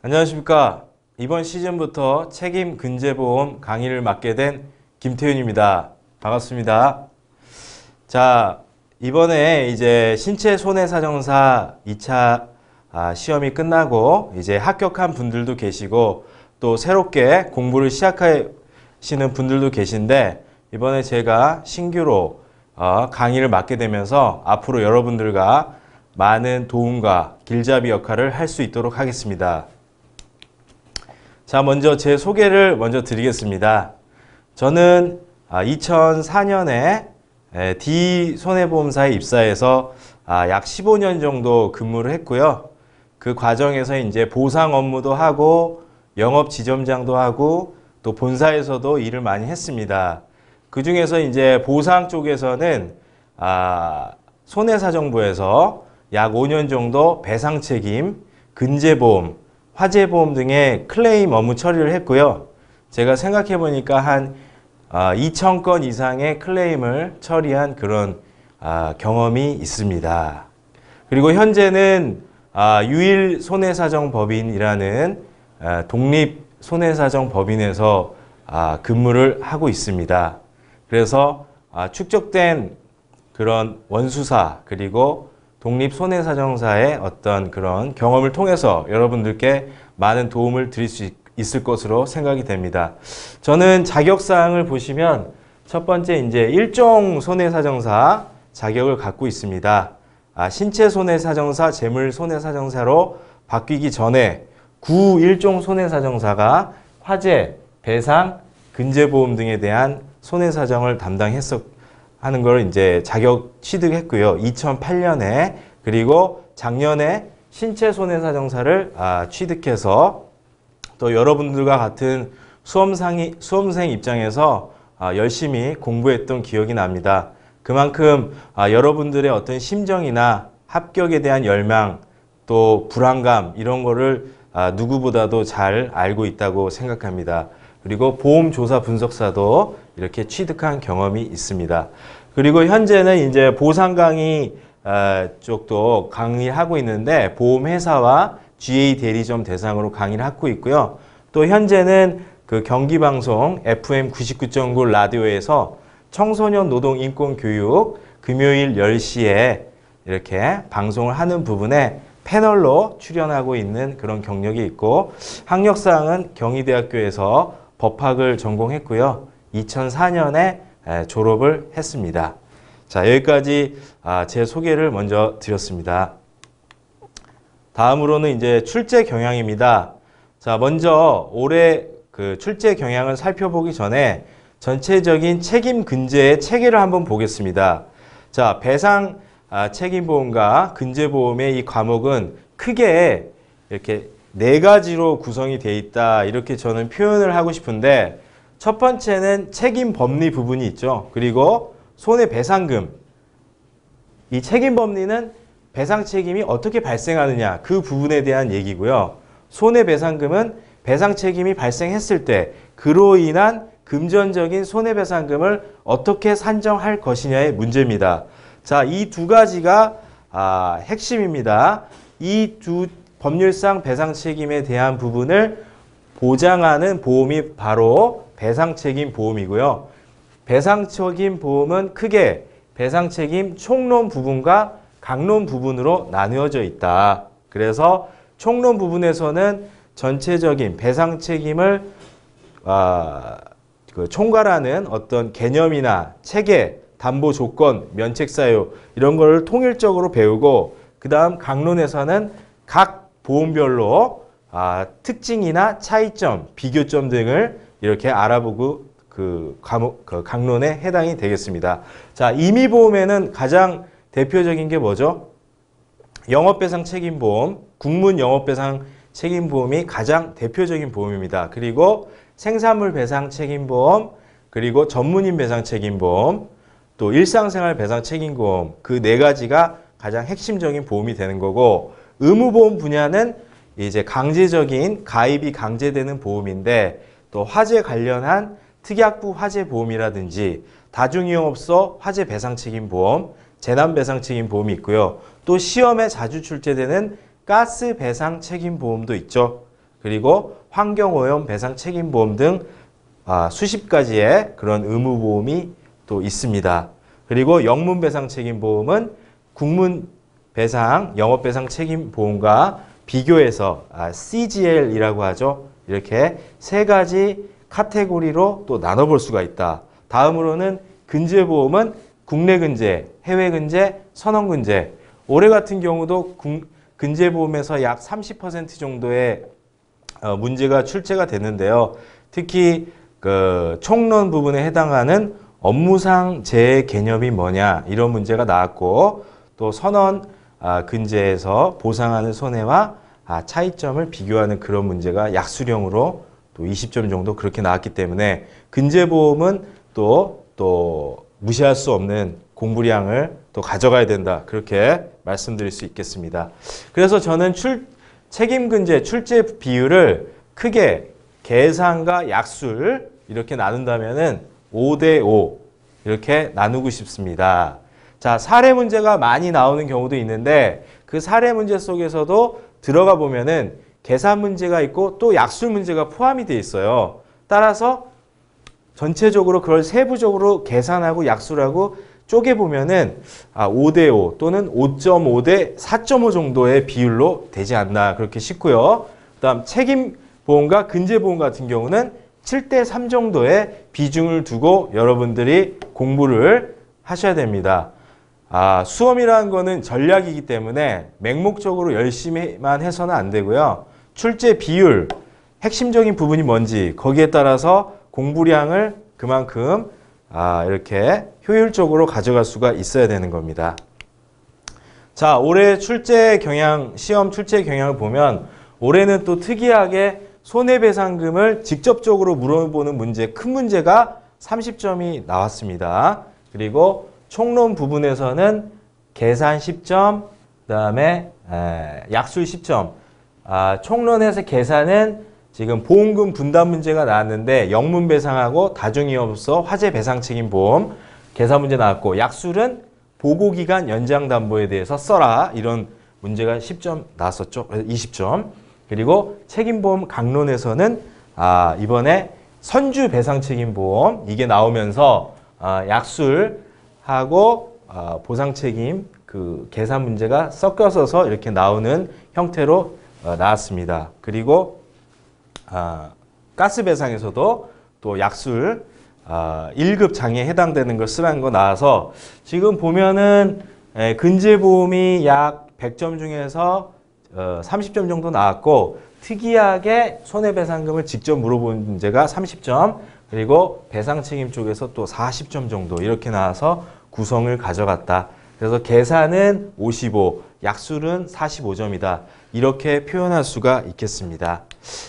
안녕하십니까. 이번 시즌부터 책임 근제보험 강의를 맡게 된 김태윤입니다. 반갑습니다. 자, 이번에 이제 신체 손해사정사 2차 아, 시험이 끝나고 이제 합격한 분들도 계시고 또 새롭게 공부를 시작하시는 분들도 계신데 이번에 제가 신규로 어, 강의를 맡게 되면서 앞으로 여러분들과 많은 도움과 길잡이 역할을 할 수 있도록 하겠습니다. 자, 먼저 제 소개를 먼저 드리겠습니다. 저는 2004년에 D 손해보험사에 입사해서 아, 약 15년 정도 근무를 했고요. 그 과정에서 이제 보상 업무도 하고 영업 지점장도 하고 또 본사에서도 일을 많이 했습니다. 그 중에서 이제 보상 쪽에서는 아, 손해사정부에서 약 5년 정도 배상 책임, 근제보험, 화재보험 등의 클레임 업무 처리를 했고요. 제가 생각해 보니까 한 아, 2,000건 이상의 클레임을 처리한 그런 아, 경험이 있습니다. 그리고 현재는 아, 유일 손해사정법인이라는 아, 독립 손해사정법인에서 아, 근무를 하고 있습니다. 그래서 아, 축적된 그런 원수사 그리고 독립 손해사정사의 어떤 그런 경험을 통해서 여러분들께 많은 도움을 드릴 수 있을 것으로 생각이 됩니다. 저는 자격사항을 보시면 첫 번째 이제 일종 손해사정사 자격을 갖고 있습니다. 아, 신체 손해사정사, 재물 손해사정사로 바뀌기 전에 구 일종 손해사정사가 화재, 배상, 근제보험 등에 대한 손해사정을 담당했었 하는 걸 이제 자격 취득했고요. 2008년에 그리고 작년에 신체 손해사정사를 아, 취득해서 또 여러분들과 같은 수험상이, 수험생 입장에서 아, 열심히 공부했던 기억이 납니다. 그만큼 아, 여러분들의 어떤 심정이나 합격에 대한 열망 또 불안감 이런 거를 아, 누구보다도 잘 알고 있다고 생각합니다. 그리고 보험조사 분석사도 이렇게 취득한 경험이 있습니다. 그리고 현재는 이제 보상 강의 아, 쪽도 강의하고 있는데 보험회사와 GA 대리점 대상으로 강의를 하고 있고요. 또 현재는 그 경기방송 FM 99.9 라디오에서 청소년 노동 인권 교육 금요일 10시에 이렇게 방송을 하는 부분에 패널로 출연하고 있는 그런 경력이 있고 학력사항은 경희대학교에서 법학을 전공했고요. 2004년에 졸업을 했습니다. 자, 여기까지 아, 제 소개를 먼저 드렸습니다. 다음으로는 이제 출제 경향입니다. 자, 먼저 올해 그 출제 경향을 살펴보기 전에 전체적인 책임 근제의 체계를 한번 보겠습니다. 자, 배상 아, 책임보험과 근제보험의 이 과목은 크게 이렇게 네 가지로 구성이 되어 있다. 이렇게 저는 표현을 하고 싶은데 첫 번째는 책임 법리 부분이 있죠. 그리고 손해배상금. 이 책임 법리는 배상 책임이 어떻게 발생하느냐 그 부분에 대한 얘기고요. 손해배상금은 배상 책임이 발생했을 때 그로 인한 금전적인 손해배상금을 어떻게 산정할 것이냐의 문제입니다. 자, 이 두 가지가 아, 핵심입니다. 이 두 법률상 배상 책임에 대한 부분을 보장하는 보험이 바로 배상 책임 보험이고요. 배상 책임 보험은 크게 배상 책임 총론 부분과 강론 부분으로 나누어져 있다. 그래서 총론 부분에서는 전체적인 배상 책임을 아, 그 총괄하는 어떤 개념이나 체계, 담보 조건, 면책 사유 이런 거를 통일적으로 배우고 그 다음 강론에서는 각 보험별로 아, 특징이나 차이점, 비교점 등을 이렇게 알아보고 그 과목, 그 강론에 해당이 되겠습니다. 자, 임의보험에는 가장 대표적인 게 뭐죠? 영업배상 책임보험, 국문 영업배상 책임보험이 가장 대표적인 보험입니다. 그리고 생산물 배상 책임보험, 그리고 전문인 배상 책임보험, 또 일상생활 배상 책임보험 그 네 가지가 가장 핵심적인 보험이 되는 거고 의무보험 분야는 이제 강제적인 가입이 강제되는 보험인데 또 화재 관련한 특약부 화재 보험이라든지 다중이용업소 화재 배상 책임 보험, 재난 배상 책임 보험이 있고요. 또 시험에 자주 출제되는 가스 배상 책임 보험도 있죠. 그리고 환경오염 배상 책임보험 등 아, 수십 가지의 그런 의무보험이 또 있습니다. 그리고 영문배상 책임보험은 국문배상, 영업배상 책임보험과 비교해서 아, CGL이라고 하죠. 이렇게 세 가지 카테고리로 또 나눠볼 수가 있다. 다음으로는 근제보험은 국내 근제, 해외 근제, 선언 근제. 올해 같은 경우도 국- 근제보험에서 약 30% 정도의 어, 문제가 출제가 됐는데요. 특히 그 총론 부분에 해당하는 업무상 재해 개념이 뭐냐 이런 문제가 나왔고 또 선언 아, 근제에서 보상하는 손해와 아, 차이점을 비교하는 그런 문제가 약수령으로 또 20점 정도 그렇게 나왔기 때문에 근제보험은 또, 또 무시할 수 없는 공부량을 또 가져가야 된다. 그렇게 말씀드릴 수 있겠습니다. 그래서 저는 출, 책임근제 출제 비율을 크게 계산과 약술 이렇게 나눈다면 은 5대 5 이렇게 나누고 싶습니다. 자, 사례 문제가 많이 나오는 경우도 있는데 그 사례 문제 속에서도 들어가 보면은 계산 문제가 있고 또 약술 문제가 포함이 돼 있어요. 따라서 전체적으로 그걸 세부적으로 계산하고 약술하고 쪼개 보면은 아, 5대 5 또는 5.5 대 4.5 정도의 비율로 되지 않나 그렇게 싶고요. 그 다음 책임 보험과 근제 보험 같은 경우는 7대 3 정도의 비중을 두고 여러분들이 공부를 하셔야 됩니다. 아, 수험이라는 거는 전략이기 때문에 맹목적으로 열심히만 해서는 안 되고요. 출제 비율, 핵심적인 부분이 뭔지 거기에 따라서 공부량을 그만큼 아, 이렇게 효율적으로 가져갈 수가 있어야 되는 겁니다. 자, 올해 출제 경향, 시험 출제 경향을 보면 올해는 또 특이하게 손해배상금을 직접적으로 물어보는 문제, 큰 문제가 30점이 나왔습니다. 그리고 총론 부분에서는 계산 10점, 그 다음에 약술 10점. 아, 총론에서 계산은 지금 보험금 분담 문제가 나왔는데 영문 배상하고 다중이업소 화재 배상 책임 보험 계산 문제 나왔고 약술은 보고 기간 연장 담보에 대해서 써라 이런 문제가 10점 나왔었죠. 그래서 20점. 그리고 책임보험 강론에서는 아, 이번에 선주 배상 책임보험 이게 나오면서 아, 약술 하고 아, 보상 책임 그 계산 문제가 섞여서서 이렇게 나오는 형태로 어, 나왔습니다. 그리고 아, 가스 배상에서도 또 약술 아, 1급 장애에 해당되는 걸 쓰라는 거 나와서 지금 보면은 에, 근제보험이 약 100점 중에서 어, 30점 정도 나왔고 특이하게 손해배상금을 직접 물어본 문제가 30점 그리고 배상 책임 쪽에서 또 40점 정도 이렇게 나와서 구성을 가져갔다. 그래서 계산은 55, 약술은 45점이다. 이렇게 표현할 수가 있겠습니다.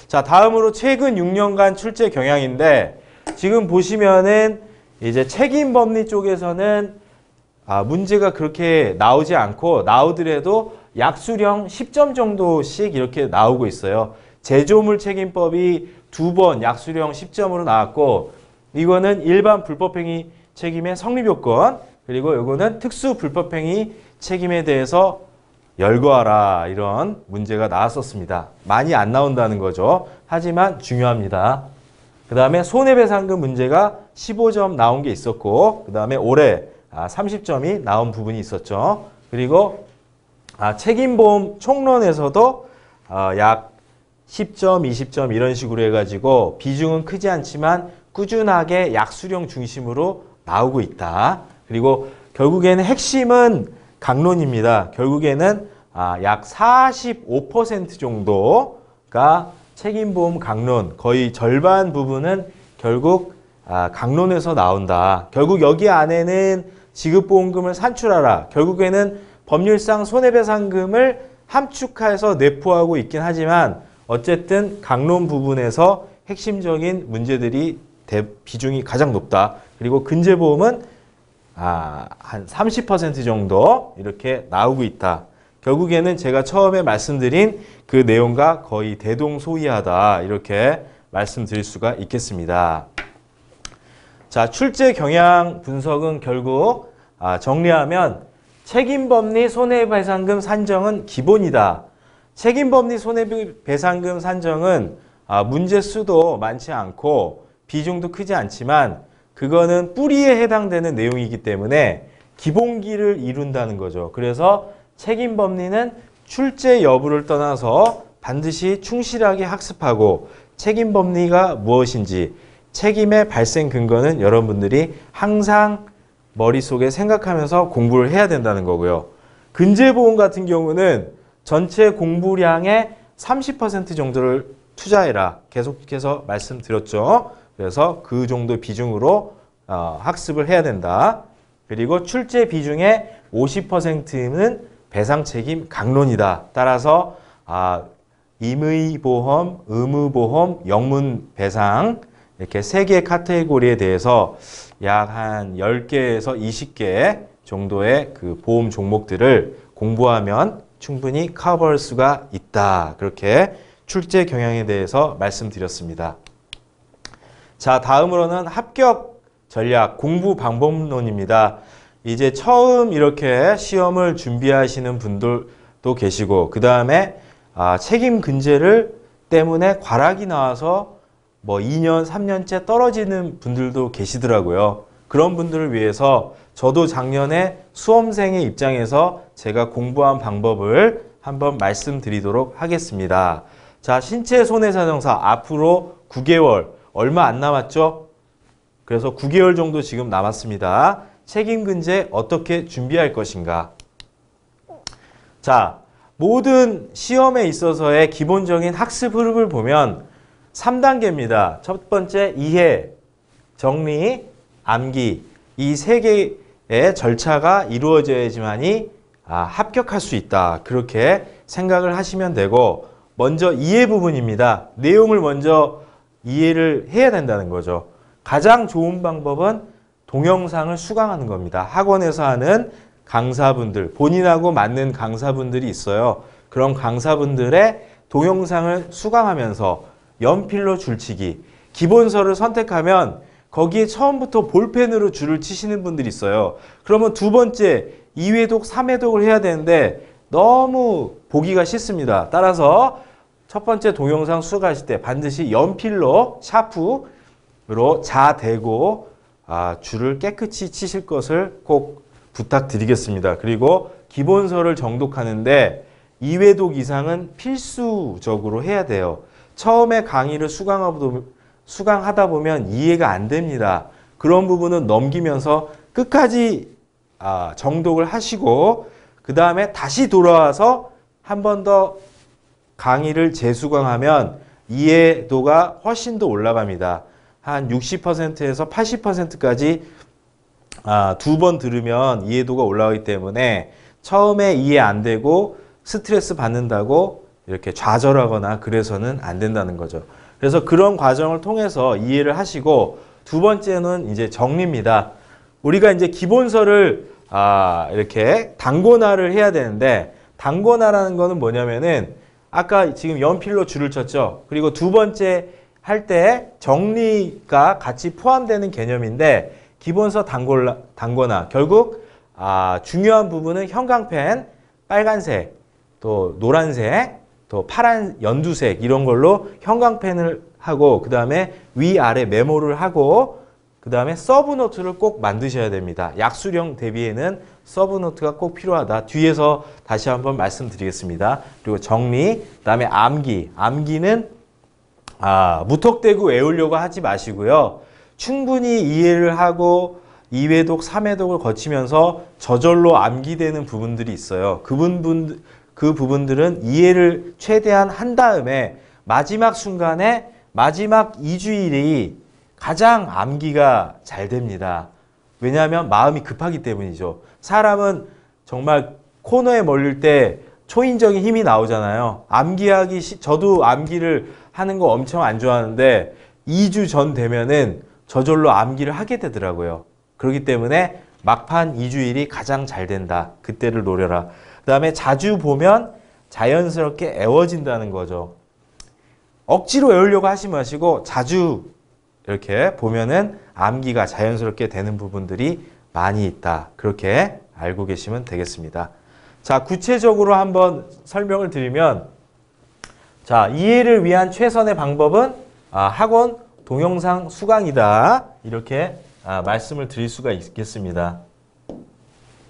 자, 다음으로 최근 6년간 출제 경향인데 지금 보시면은 이제 책임 법리 쪽에서는 아, 문제가 그렇게 나오지 않고 나오더라도 약수령 10점 정도씩 이렇게 나오고 있어요. 제조물 책임법이 두 번 약수령 10점으로 나왔고 이거는 일반 불법행위 책임의 성립 요건 그리고 이거는 특수 불법행위 책임에 대해서 열거하라 이런 문제가 나왔었습니다. 많이 안 나온다는 거죠. 하지만 중요합니다. 그 다음에 손해배상금 문제가 15점 나온 게 있었고 그 다음에 올해 30점이 나온 부분이 있었죠. 그리고 아, 책임보험 총론에서도 어, 약 10점, 20점 이런 식으로 해가지고 비중은 크지 않지만 꾸준하게 약수령 중심으로 나오고 있다. 그리고 결국에는 핵심은 강론입니다. 결국에는 아, 약 45% 정도가 책임보험 강론 거의 절반 부분은 결국 아, 강론에서 나온다. 결국 여기 안에는 지급보험금을 산출하라. 결국에는 법률상 손해배상금을 함축해서 내포하고 있긴 하지만 어쨌든 강론 부분에서 핵심적인 문제들이 대, 비중이 가장 높다. 그리고 근제보험은 아, 한 30% 정도 이렇게 나오고 있다. 결국에는 제가 처음에 말씀드린 그 내용과 거의 대동소이하다. 이렇게 말씀드릴 수가 있겠습니다. 자, 출제 경향 분석은 결국 아, 정리하면 책임법리 손해배상금 산정은 기본이다. 책임법리 손해배상금 산정은 아, 문제 수도 많지 않고 비중도 크지 않지만 그거는 뿌리에 해당되는 내용이기 때문에 기본기를 이룬다는 거죠. 그래서 책임 법리는 출제 여부를 떠나서 반드시 충실하게 학습하고 책임 법리가 무엇인지 책임의 발생 근거는 여러분들이 항상 머릿속에 생각하면서 공부를 해야 된다는 거고요. 근제보험 같은 경우는 전체 공부량의 30% 정도를 투자해라. 계속해서 말씀드렸죠. 그래서 그 정도 비중으로 어, 학습을 해야 된다. 그리고 출제 비중의 50%는 배상 책임 강론이다. 따라서 아, 임의보험, 의무보험, 영문배상 이렇게 세 개의 카테고리에 대해서 약 한 10개에서 20개 정도의 그 보험 종목들을 공부하면 충분히 커버할 수가 있다. 그렇게 출제 경향에 대해서 말씀드렸습니다. 자, 다음으로는 합격 전략 공부 방법론입니다. 이제 처음 이렇게 시험을 준비하시는 분들도 계시고 그 다음에 아, 책임 근제를 때문에 과락이 나와서 뭐 2년, 3년째 떨어지는 분들도 계시더라고요. 그런 분들을 위해서 저도 작년에 수험생의 입장에서 제가 공부한 방법을 한번 말씀드리도록 하겠습니다. 자, 신체 손해사정사 앞으로 9개월 얼마 안 남았죠? 그래서 9개월 정도 지금 남았습니다. 책임 근제 어떻게 준비할 것인가? 자, 모든 시험에 있어서의 기본적인 학습 흐름을 보면 3단계입니다. 첫 번째 이해, 정리, 암기 이 세 개의 절차가 이루어져야지만이 아, 합격할 수 있다. 그렇게 생각을 하시면 되고 먼저 이해 부분입니다. 내용을 먼저 이해를 해야 된다는 거죠. 가장 좋은 방법은 동영상을 수강하는 겁니다. 학원에서 하는 강사분들, 본인하고 맞는 강사분들이 있어요. 그런 강사분들의 동영상을 수강하면서 연필로 줄치기, 기본서를 선택하면 거기에 처음부터 볼펜으로 줄을 치시는 분들이 있어요. 그러면 두 번째 2회독, 3회독을 해야 되는데 너무 보기가 싫습니다. 따라서 첫 번째 동영상 수강하실 때 반드시 연필로 샤프로 자대고 아, 줄을 깨끗이 치실 것을 꼭 부탁드리겠습니다. 그리고 기본서를 정독하는데 2회독 이상은 필수적으로 해야 돼요. 처음에 강의를 수강하다 보면 이해가 안 됩니다. 그런 부분은 넘기면서 끝까지 아, 정독을 하시고 그 다음에 다시 돌아와서 한 번 더 강의를 재수강하면 이해도가 훨씬 더 올라갑니다. 한 60%에서 80%까지 아, 두 번 들으면 이해도가 올라가기 때문에 처음에 이해 안 되고 스트레스 받는다고 이렇게 좌절하거나 그래서는 안 된다는 거죠. 그래서 그런 과정을 통해서 이해를 하시고 두 번째는 이제 정리입니다. 우리가 이제 기본서를 아, 이렇게 단권화를 해야 되는데 단권화라는 거는 뭐냐면은 아까 지금 연필로 줄을 쳤죠. 그리고 두 번째 할 때 정리가 같이 포함되는 개념인데 기본서 단권화, 단권화 결국 아, 중요한 부분은 형광펜 빨간색 또 노란색 또 파란 연두색 이런 걸로 형광펜을 하고 그 다음에 위아래 메모를 하고 그 다음에 서브노트를 꼭 만드셔야 됩니다. 약수령 대비에는 서브노트가 꼭 필요하다. 뒤에서 다시 한번 말씀드리겠습니다. 그리고 정리, 그 다음에 암기. 암기는 아, 무턱대고 외우려고 하지 마시고요. 충분히 이해를 하고 2회독, 3회독을 거치면서 저절로 암기되는 부분들이 있어요. 그분 분, 그 부분들은 이해를 최대한 한 다음에 마지막 순간에 마지막 2주일이 가장 암기가 잘 됩니다. 왜냐하면 마음이 급하기 때문이죠. 사람은 정말 코너에 몰릴 때 초인적인 힘이 나오잖아요. 암기하기, 시, 저도 암기를 하는 거 엄청 안 좋아하는데 2주 전 되면은 저절로 암기를 하게 되더라고요. 그렇기 때문에 막판 2주일이 가장 잘 된다. 그때를 노려라. 그 다음에 자주 보면 자연스럽게 애워진다는 거죠. 억지로 외우려고 하지 마시고 자주 이렇게 보면은 암기가 자연스럽게 되는 부분들이 많이 있다. 그렇게 알고 계시면 되겠습니다. 자, 구체적으로 한번 설명을 드리면 자, 이해를 위한 최선의 방법은 아, 학원 동영상 수강이다. 이렇게 아, 말씀을 드릴 수가 있겠습니다.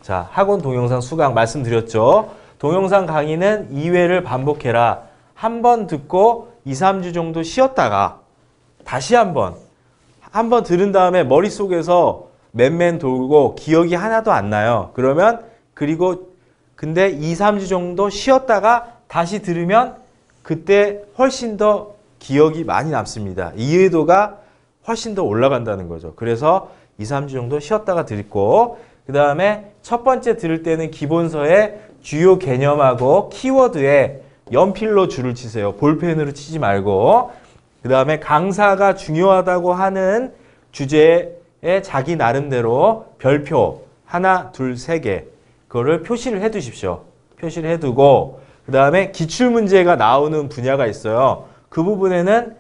자, 학원 동영상 수강 말씀드렸죠. 동영상 강의는 2회를 반복해라. 한 번 듣고 2, 3주 정도 쉬었다가 다시 한 번, 한 번 들은 다음에 머릿속에서 맨맨 돌고 기억이 하나도 안 나요. 그러면 그리고 근데 2, 3주 정도 쉬었다가 다시 들으면 그때 훨씬 더 기억이 많이 남습니다. 이해도가 훨씬 더 올라간다는 거죠. 그래서 2, 3주 정도 쉬었다가 듣고 그 다음에 첫 번째 들을 때는 기본서의 주요 개념하고 키워드에 연필로 줄을 치세요. 볼펜으로 치지 말고 그 다음에 강사가 중요하다고 하는 주제에 자기 나름대로 별표 하나, 둘, 세 개 그거를 표시를 해 두십시오. 표시를 해 두고 그 다음에 기출문제가 나오는 분야가 있어요. 그 부분에는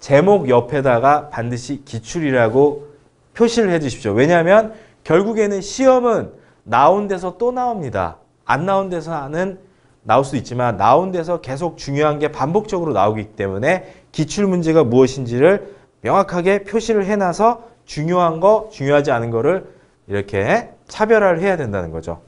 제목 옆에다가 반드시 기출이라고 표시를 해 주십시오. 왜냐하면 결국에는 시험은 나온 데서 또 나옵니다. 안 나온 데서는 나올 수 있지만 나온 데서 계속 중요한 게 반복적으로 나오기 때문에 기출 문제가 무엇인지를 명확하게 표시를 해놔서 중요한 거, 중요하지 않은 거를 이렇게 차별화를 해야 된다는 거죠.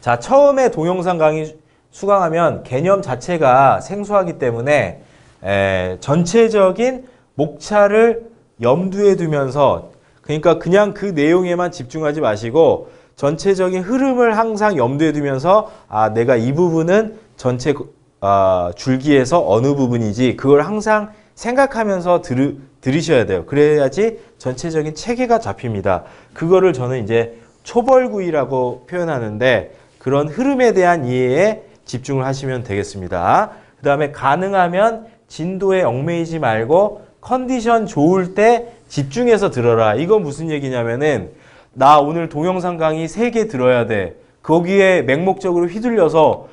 자, 처음에 동영상 강의 수강하면 개념 자체가 생소하기 때문에 에, 전체적인 목차를 염두에 두면서 그러니까 그냥 그 내용에만 집중하지 마시고 전체적인 흐름을 항상 염두에 두면서 아 내가 이 부분은 전체 어, 줄기에서 어느 부분이지 그걸 항상 생각하면서 들, 들으셔야 돼요. 그래야지 전체적인 체계가 잡힙니다. 그거를 저는 이제 초벌구이라고 표현하는데 그런 흐름에 대한 이해에 집중을 하시면 되겠습니다. 그 다음에 가능하면 진도에 얽매이지 말고 컨디션 좋을 때 집중해서 들어라. 이건 무슨 얘기냐면은 나 오늘 동영상 강의 3개 들어야 돼. 거기에 맹목적으로 휘둘려서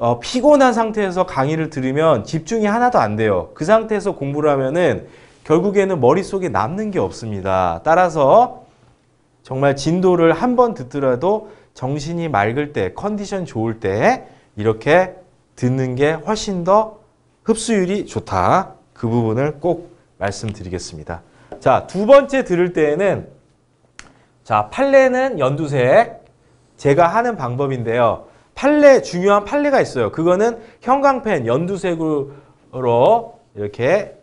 어, 피곤한 상태에서 강의를 들으면 집중이 하나도 안 돼요. 그 상태에서 공부를 하면은 결국에는 머릿속에 남는 게 없습니다. 따라서 정말 진도를 한 번 듣더라도 정신이 맑을 때, 컨디션 좋을 때 이렇게 듣는 게 훨씬 더 흡수율이 좋다. 그 부분을 꼭 말씀드리겠습니다. 자, 두 번째 들을 때에는 자, 판례는 연두색 제가 하는 방법인데요. 판례 중요한 판례가 있어요. 그거는 형광펜 연두색으로 이렇게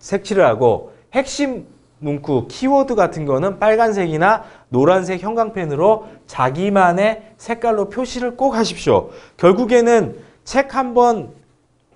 색칠을 하고 핵심 문구, 키워드 같은 거는 빨간색이나 노란색 형광펜으로 자기만의 색깔로 표시를 꼭 하십시오. 결국에는 책 한번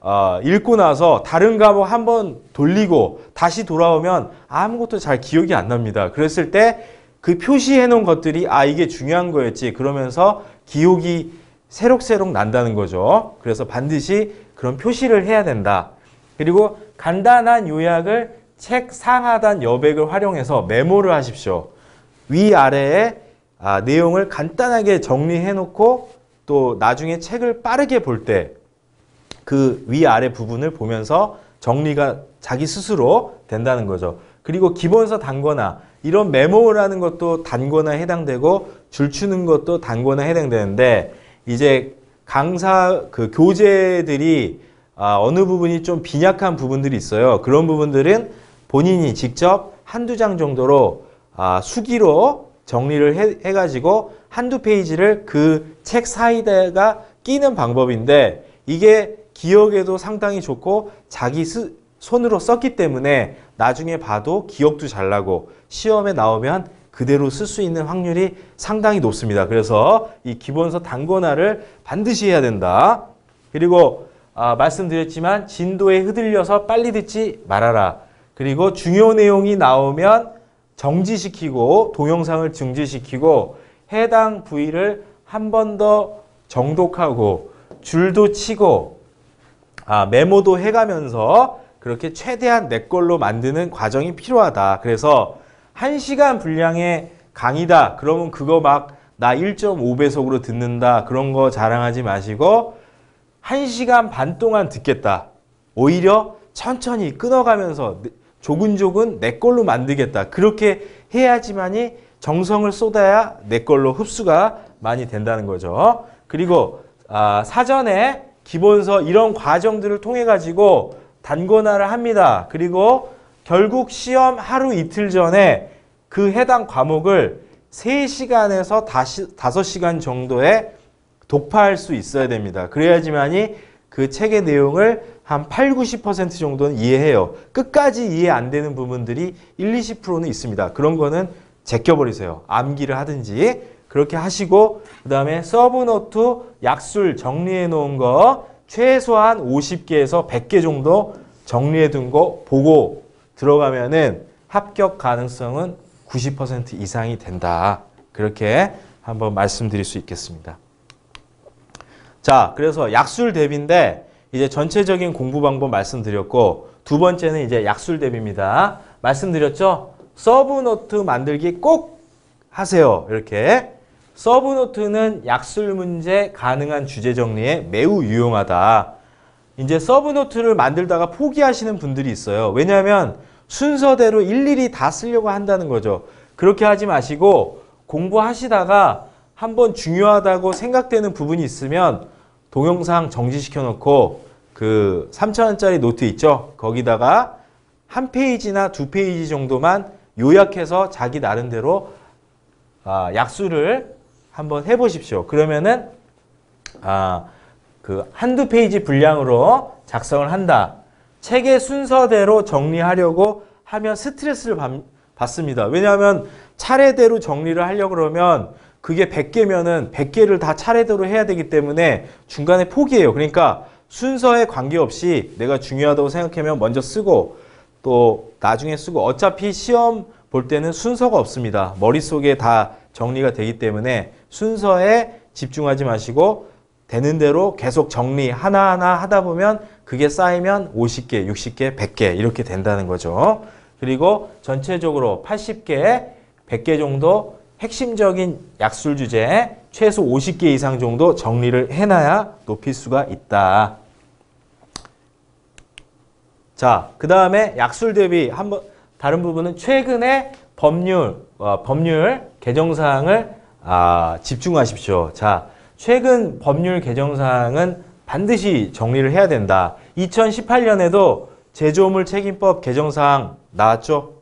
어, 읽고 나서 다른 과목 한번 돌리고 다시 돌아오면 아무것도 잘 기억이 안 납니다. 그랬을 때 그 표시해 놓은 것들이 아 이게 중요한 거였지 그러면서 기억이 새록새록 난다는 거죠. 그래서 반드시 그런 표시를 해야 된다. 그리고 간단한 요약을 책 상하단 여백을 활용해서 메모를 하십시오. 위아래에 아, 내용을 간단하게 정리해 놓고 또 나중에 책을 빠르게 볼 때 그 위아래 부분을 보면서 정리가 자기 스스로 된다는 거죠. 그리고 기본서 단거나 이런 메모라는 것도 단거나 해당되고 줄추는 것도 단거나 해당되는데 이제 강사 그 교재들이 아, 어느 부분이 좀 빈약한 부분들이 있어요. 그런 부분들은 본인이 직접 한두 장 정도로 아, 수기로 정리를 해, 해가지고 한두 페이지를 그 책 사이에다가 끼는 방법인데 이게 기억에도 상당히 좋고 자기 스, 손으로 썼기 때문에 나중에 봐도 기억도 잘 나고 시험에 나오면 그대로 쓸 수 있는 확률이 상당히 높습니다. 그래서 이 기본서 단권화를 반드시 해야 된다. 그리고 아, 말씀드렸지만 진도에 흔들려서 빨리 듣지 말아라. 그리고 중요 내용이 나오면 정지시키고 동영상을 중지시키고 해당 부위를 한 번 더 정독하고 줄도 치고 아, 메모도 해가면서 그렇게 최대한 내 걸로 만드는 과정이 필요하다. 그래서 1시간 분량의 강의다. 그러면 그거 막 나 1.5배속으로 듣는다. 그런 거 자랑하지 마시고 1시간 반 동안 듣겠다. 오히려 천천히 끊어가면서 조근조근 내 걸로 만들겠다. 그렇게 해야지만이 정성을 쏟아야 내 걸로 흡수가 많이 된다는 거죠. 그리고 아, 사전에 기본서 이런 과정들을 통해 가지고 단권화를 합니다. 그리고 결국 시험 하루 이틀 전에 그 해당 과목을 3시간에서 5시간 정도에 독파할 수 있어야 됩니다. 그래야지만이 그 책의 내용을 한 8, 90% 정도는 이해해요. 끝까지 이해 안 되는 부분들이 1, 20%는 있습니다. 그런 거는 제껴버리세요. 암기를 하든지 그렇게 하시고 그 다음에 서브노트 약술 정리해 놓은 거 최소한 50개에서 100개 정도 정리해 둔 거 보고 들어가면은 합격 가능성은 90% 이상이 된다. 그렇게 한번 말씀드릴 수 있겠습니다. 자, 그래서 약술 대비인데 이제 전체적인 공부 방법 말씀드렸고 두 번째는 이제 약술 대비입니다. 말씀드렸죠? 서브노트 만들기 꼭 하세요. 이렇게. 서브노트는 약술 문제 가능한 주제 정리에 매우 유용하다. 이제 서브노트를 만들다가 포기하시는 분들이 있어요. 왜냐하면 순서대로 일일이 다 쓰려고 한다는 거죠. 그렇게 하지 마시고 공부하시다가 한번 중요하다고 생각되는 부분이 있으면 동영상 정지시켜 놓고 그 3,000원짜리 노트 있죠? 거기다가 한 페이지나 두 페이지 정도만 요약해서 자기 나름대로 아, 약술을 한번 해보십시오. 그러면은 아, 그 한두 페이지 분량으로 작성을 한다. 책의 순서대로 정리하려고 하면 스트레스를 받습니다. 왜냐하면 차례대로 정리를 하려고 그러면 그게 100개면은 100개를 다 차례대로 해야 되기 때문에 중간에 포기해요. 그러니까 순서에 관계없이 내가 중요하다고 생각하면 먼저 쓰고 또 나중에 쓰고 어차피 시험 볼 때는 순서가 없습니다. 머릿속에 다 정리가 되기 때문에 순서에 집중하지 마시고 되는 대로 계속 정리 하나하나 하다 보면 그게 쌓이면 50개, 60개, 100개 이렇게 된다는 거죠. 그리고 전체적으로 80개, 100개 정도 핵심적인 약술 주제 최소 50개 이상 정도 정리를 해놔야 높일 수가 있다. 자, 그 다음에 약술 대비 한번 다른 부분은 최근에 법률 어, 법률 개정 사항을 아, 집중하십시오. 자, 최근 법률 개정 사항은 반드시 정리를 해야 된다. 2018년에도 제조물 책임법 개정 사항 나왔죠?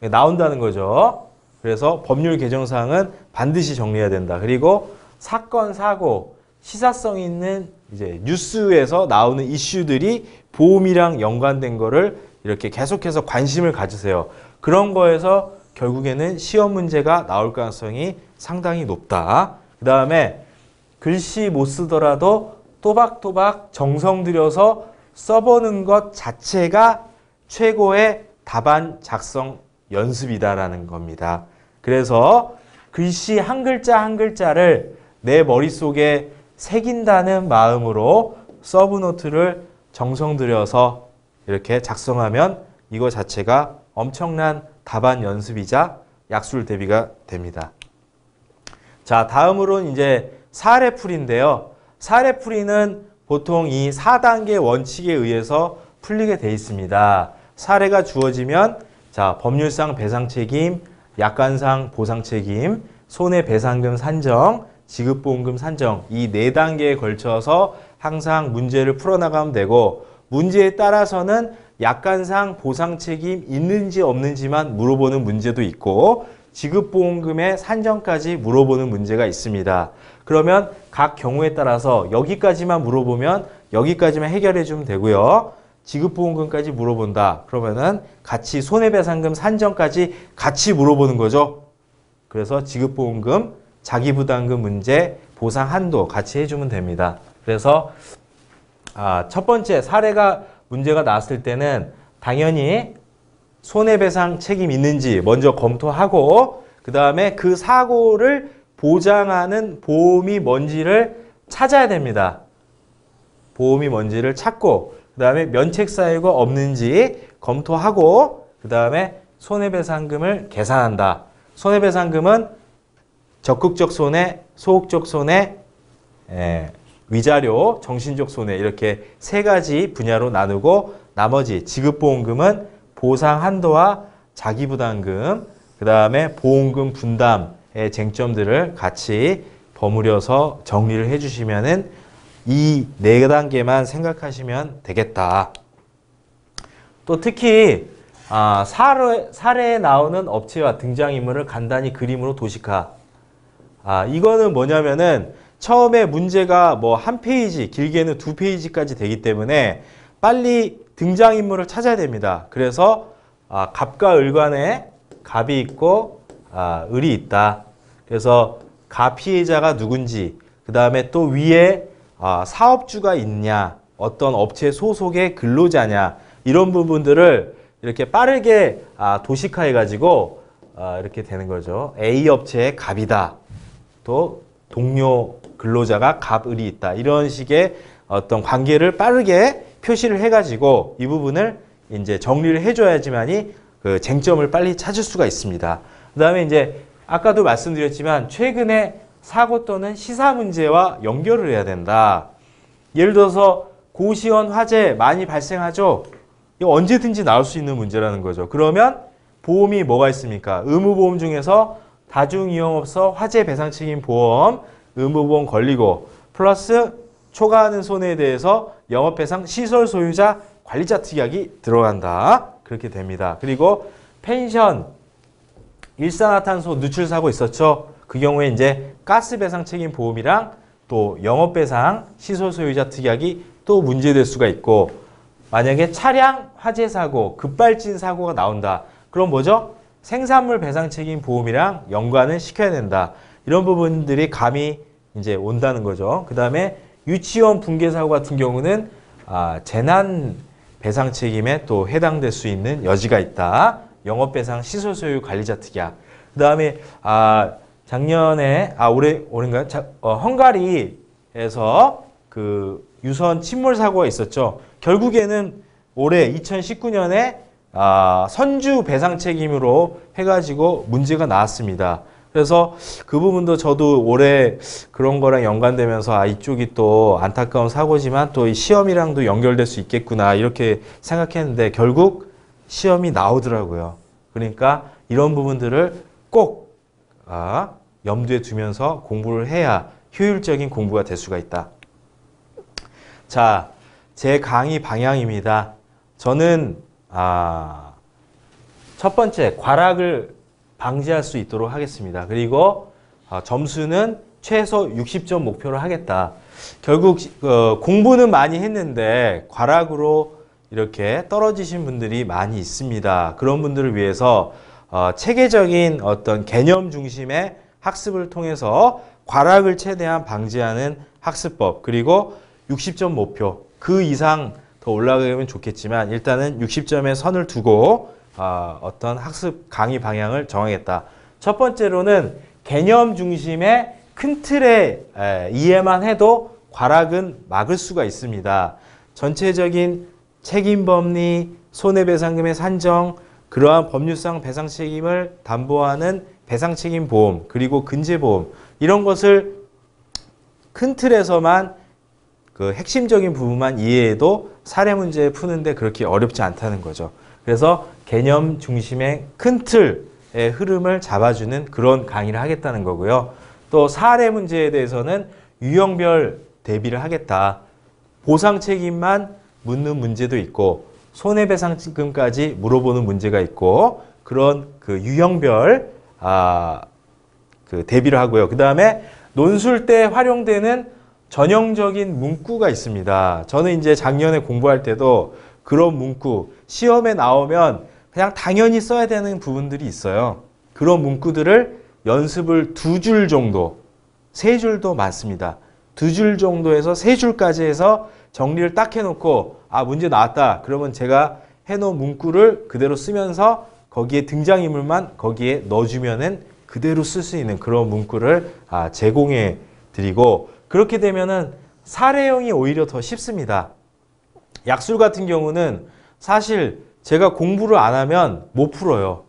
네, 나온다는 거죠. 그래서 법률 개정 사항은 반드시 정리해야 된다. 그리고 사건 사고 시사성 있는 이제 뉴스에서 나오는 이슈들이 보험이랑 연관된 거를 이렇게 계속해서 관심을 가지세요. 그런 거에서 결국에는 시험 문제가 나올 가능성이 상당히 높다. 그 다음에 글씨 못 쓰더라도 또박또박 정성 들여서 써보는 것 자체가 최고의 답안 작성 연습이다라는 겁니다. 그래서 글씨 한 글자 한 글자를 내 머릿속에 새긴다는 마음으로 서브노트를 정성 들여서 이렇게 작성하면 이거 자체가 엄청난 답안 연습이자 약술 대비가 됩니다. 자, 다음으로는 이제 사례풀인데요. 사례풀이는 보통 이 4단계 원칙에 의해서 풀리게 돼 있습니다. 사례가 주어지면 자, 법률상 배상 책임, 약관상 보상 책임, 손해배상금 산정, 지급보험금 산정 이 네 단계에 걸쳐서 항상 문제를 풀어나가면 되고 문제에 따라서는 약관상 보상 책임 있는지 없는지만 물어보는 문제도 있고 지급보험금의 산정까지 물어보는 문제가 있습니다. 그러면 각 경우에 따라서 여기까지만 물어보면 여기까지만 해결해 주면 되고요. 지급보험금까지 물어본다. 그러면은 같이 손해배상금 산정까지 같이 물어보는 거죠. 그래서 지급보험금, 자기부담금 문제, 보상 한도 같이 해주면 됩니다. 그래서 아, 첫 번째 사례가 문제가 나왔을 때는 당연히 손해배상 책임 있는지 먼저 검토하고 그 다음에 그 사고를 보장하는 보험이 뭔지를 찾아야 됩니다. 보험이 뭔지를 찾고 그 다음에 면책 사유가 없는지 검토하고 그 다음에 손해배상금을 계산한다. 손해배상금은 적극적 손해, 소극적 손해, 예, 위자료, 정신적 손해 이렇게 세 가지 분야로 나누고 나머지 지급보험금은 보상 한도와 자기부담금, 그 다음에 보험금 분담의 쟁점들을 같이 버무려서 정리를 해주시면은 이 네 단계만 생각하시면 되겠다. 또 특히 아, 사례, 사례에 나오는 업체와 등장인물을 간단히 그림으로 도식화. 아, 이거는 뭐냐면은 처음에 문제가 뭐 한 페이지, 길게는 두 페이지까지 되기 때문에 빨리 등장인물을 찾아야 됩니다. 그래서 아, 갑과 을 간에 갑이 있고 아, 을이 있다. 그래서 가 피해자가 누군지, 그 다음에 또 위에 아, 사업주가 있냐, 어떤 업체 소속의 근로자냐, 이런 부분들을 이렇게 빠르게 아, 도식화해가지고 아, 이렇게 되는 거죠. A 업체의 갑이다. 또 동료 근로자가 갑을이 있다. 이런 식의 어떤 관계를 빠르게 표시를 해가지고 이 부분을 이제 정리를 해줘야지만이 그 쟁점을 빨리 찾을 수가 있습니다. 그 다음에 이제 아까도 말씀드렸지만 최근에 사고 또는 시사 문제와 연결을 해야 된다. 예를 들어서 고시원 화재 많이 발생하죠. 이거 언제든지 나올 수 있는 문제라는 거죠. 그러면 보험이 뭐가 있습니까? 의무보험 중에서 다중이용업소 화재 배상 책임 보험, 의무보험 걸리고 플러스 초과하는 손해에 대해서 영업배상 시설 소유자 관리자 특약이 들어간다. 그렇게 됩니다. 그리고 펜션 일산화탄소 누출 사고 있었죠. 그 경우에 이제 가스 배상 책임 보험이랑 또 영업 배상 시설 소유자 특약이 또 문제될 수가 있고 만약에 차량 화재 사고, 급발진 사고가 나온다. 그럼 뭐죠? 생산물 배상 책임 보험이랑 연관을 시켜야 된다. 이런 부분들이 감이 이제 온다는 거죠. 그 다음에 유치원 붕괴 사고 같은 경우는 아, 재난 배상 책임에 또 해당될 수 있는 여지가 있다. 영업 배상 시설 소유 관리자 특약. 그 다음에 아 작년에 아 올해 올해인가요? 자, 어, 헝가리에서 그 유선 침몰 사고가 있었죠. 결국에는 올해 2019년에 아, 선주 배상 책임으로 해가지고 문제가 나왔습니다. 그래서 그 부분도 저도 올해 그런 거랑 연관되면서 아, 이쪽이 또 안타까운 사고지만 또 이 시험이랑도 연결될 수 있겠구나 이렇게 생각했는데 결국 시험이 나오더라고요. 그러니까 이런 부분들을 꼭 아, 염두에 두면서 공부를 해야 효율적인 공부가 될 수가 있다. 자, 제 강의 방향입니다. 저는 아, 첫 번째 과락을 방지할 수 있도록 하겠습니다. 그리고 아, 점수는 최소 60점 목표로 하겠다. 결국 어, 공부는 많이 했는데 과락으로 이렇게 떨어지신 분들이 많이 있습니다. 그런 분들을 위해서 어, 체계적인 어떤 개념 중심의 학습을 통해서 과락을 최대한 방지하는 학습법 그리고 60점 목표 그 이상 더 올라가면 좋겠지만 일단은 60점의 선을 두고 어, 어떤 학습 강의 방향을 정하겠다. 첫 번째로는 개념 중심의 큰 틀의 에, 이해만 해도 과락은 막을 수가 있습니다. 전체적인 책임 법리, 손해배상금의 산정, 그러한 법률상 배상 책임을 담보하는 배상 책임 보험, 그리고 근제 보험 이런 것을 큰 틀에서만 그 핵심적인 부분만 이해해도 사례 문제 푸는데 그렇게 어렵지 않다는 거죠. 그래서 개념 중심의 큰 틀의 흐름을 잡아주는 그런 강의를 하겠다는 거고요. 또 사례 문제에 대해서는 유형별 대비를 하겠다. 보상 책임만 묻는 문제도 있고 손해배상금까지 물어보는 문제가 있고 그런 그 유형별 아, 그 대비를 하고요. 그 다음에 논술 때 활용되는 전형적인 문구가 있습니다. 저는 이제 작년에 공부할 때도 그런 문구 시험에 나오면 그냥 당연히 써야 되는 부분들이 있어요. 그런 문구들을 연습을 두 줄 정도, 세 줄도 많습니다. 두 줄 정도에서 세 줄까지 해서 정리를 딱 해놓고 아 문제 나왔다. 그러면 제가 해놓은 문구를 그대로 쓰면서 거기에 등장인물만 거기에 넣어주면은 그대로 쓸 수 있는 그런 문구를 아, 제공해 드리고 그렇게 되면은 사례형이 오히려 더 쉽습니다. 약술 같은 경우는 사실 제가 공부를 안 하면 못 풀어요.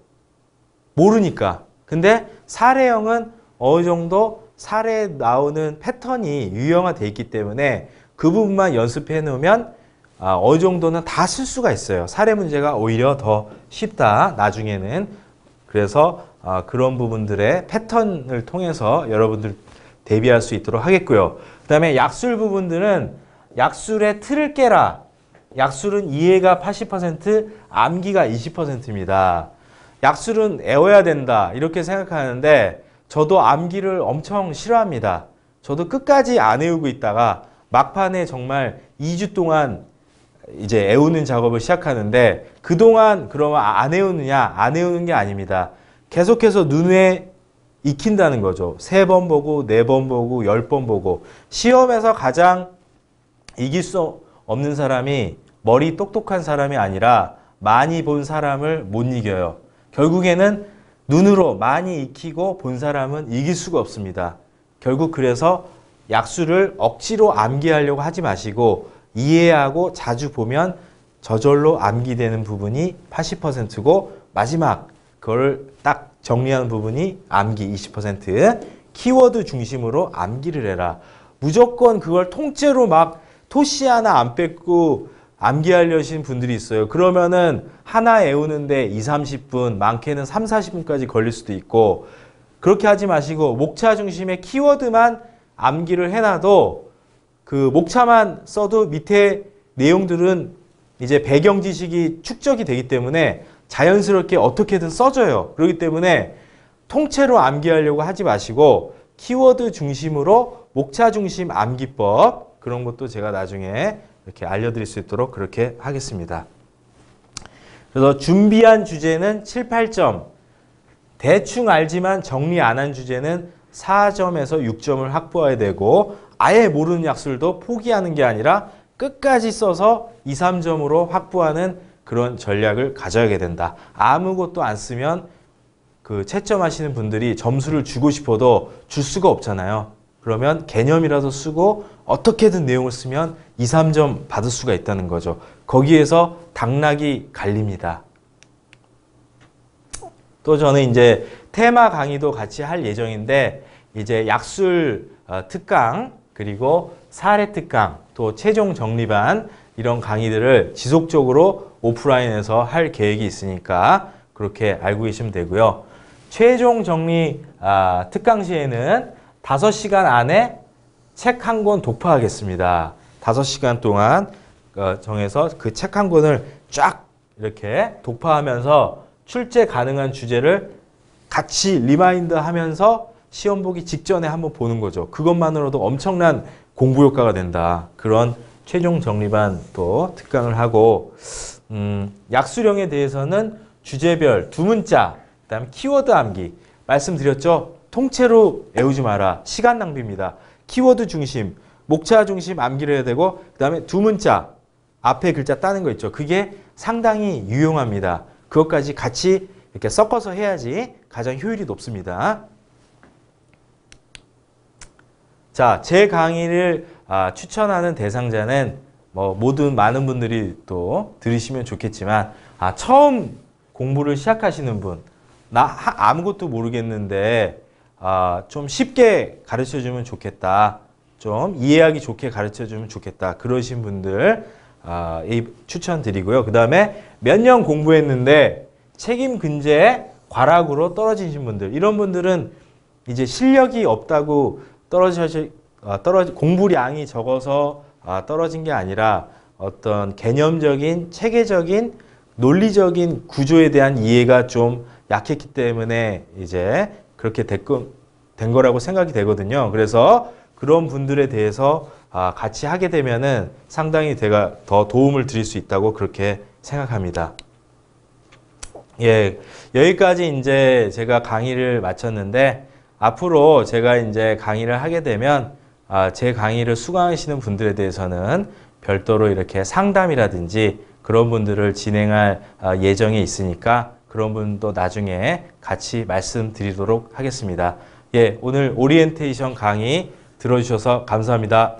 모르니까. 근데 사례형은 어느 정도 사례에 나오는 패턴이 유형화돼 있기 때문에 그 부분만 연습해 놓으면 아, 어느 정도는 다 쓸 수가 있어요. 사례 문제가 오히려 더 쉽다. 나중에는. 그래서 아, 그런 부분들의 패턴을 통해서 여러분들 대비할 수 있도록 하겠고요. 그 그다음에 약술 부분들은 약술의 틀을 깨라. 약술은 이해가 80%, 암기가 20%입니다. 약술은 애워야 된다. 이렇게 생각하는데 저도 암기를 엄청 싫어합니다. 저도 끝까지 안 애우고 있다가 막판에 정말 2주 동안 이제 애우는 작업을 시작하는데 그동안 그러면 안 애우느냐? 안 애우는 게 아닙니다. 계속해서 눈에 익힌다는 거죠. 세 번 보고, 네 번 보고, 열 번 보고. 시험에서 가장 이길 수 없는 사람이 머리 똑똑한 사람이 아니라 많이 본 사람을 못 이겨요. 결국에는 눈으로 많이 익히고 본 사람은 이길 수가 없습니다. 결국 그래서 약수를 억지로 암기하려고 하지 마시고 이해하고 자주 보면 저절로 암기되는 부분이 80%고 마지막 그걸 딱 정리하는 부분이 암기 20% 키워드 중심으로 암기를 해라. 무조건 그걸 통째로 막 토시 하나 안 뺏고 암기하려신 분들이 있어요. 그러면은 하나 외우는데 2, 30분, 많게는 3, 40분까지 걸릴 수도 있고 그렇게 하지 마시고 목차 중심의 키워드만 암기를 해놔도 그 목차만 써도 밑에 내용들은 이제 배경 지식이 축적이 되기 때문에 자연스럽게 어떻게든 써져요. 그렇기 때문에 통째로 암기하려고 하지 마시고 키워드 중심으로 목차 중심 암기법 그런 것도 제가 나중에 이렇게 알려드릴 수 있도록 그렇게 하겠습니다. 그래서 준비한 주제는 7, 8점 대충 알지만 정리 안 한 주제는 4점에서 6점을 확보해야 되고 아예 모르는 약술도 포기하는 게 아니라 끝까지 써서 2, 3점으로 확보하는 그런 전략을 가져야 된다. 아무것도 안 쓰면 그 채점하시는 분들이 점수를 주고 싶어도 줄 수가 없잖아요. 그러면 개념이라도 쓰고 어떻게든 내용을 쓰면 2, 3점 받을 수가 있다는 거죠. 거기에서 당락이 갈립니다. 또 저는 이제 테마 강의도 같이 할 예정인데 이제 약술 어, 특강 그리고 사례 특강 또 최종 정리반 이런 강의들을 지속적으로 오프라인에서 할 계획이 있으니까 그렇게 알고 계시면 되고요. 최종 정리 아, 특강 시에는 5시간 안에 책 한 권 독파하겠습니다. 5시간 동안 어, 정해서 그 책 한 권을 쫙 이렇게 독파하면서 출제 가능한 주제를 같이 remind 하면서 시험 보기 직전에 한번 보는 거죠. 그것만으로도 엄청난 공부 효과가 된다. 그런 최종 정리반 또 특강을 하고 음, 약술형에 대해서는 주제별 두문자, 그다음 키워드 암기 말씀드렸죠. 통째로 외우지 마라. 시간 낭비입니다. 키워드 중심, 목차 중심 암기를 해야 되고 그다음에 두 문자 앞에 글자 따는 거 있죠. 그게 상당히 유용합니다. 그것까지 같이 이렇게 섞어서 해야지 가장 효율이 높습니다. 자, 제 강의를 아, 추천하는 대상자는 뭐 모든 많은 분들이 또 들으시면 좋겠지만 아, 처음 공부를 시작하시는 분, 나 하- 아무것도 모르겠는데 아, 좀 쉽게 가르쳐 주면 좋겠다. 좀 이해하기 좋게 가르쳐 주면 좋겠다. 그러신 분들 아, 이 추천드리고요. 그 다음에 몇 년 공부했는데 책임 근제에 과락으로 떨어지신 분들 이런 분들은 이제 실력이 없다고 떨어져 떨어지 공부량이 적어서 아, 떨어진 게 아니라 어떤 개념적인 체계적인 논리적인 구조에 대한 이해가 좀 약했기 때문에 이제 그렇게 됐고, 된 거라고 생각이 되거든요. 그래서 그런 분들에 대해서 아, 같이 하게 되면은 상당히 제가 더 도움을 드릴 수 있다고 그렇게 생각합니다. 예, 여기까지 이제 제가 강의를 마쳤는데 앞으로 제가 이제 강의를 하게 되면 아, 제 강의를 수강하시는 분들에 대해서는 별도로 이렇게 상담이라든지 그런 분들을 진행할 아, 예정에 있으니까 그런 분도 나중에 같이 말씀드리도록 하겠습니다. 예, 오늘 오리엔테이션 강의 들어주셔서 감사합니다.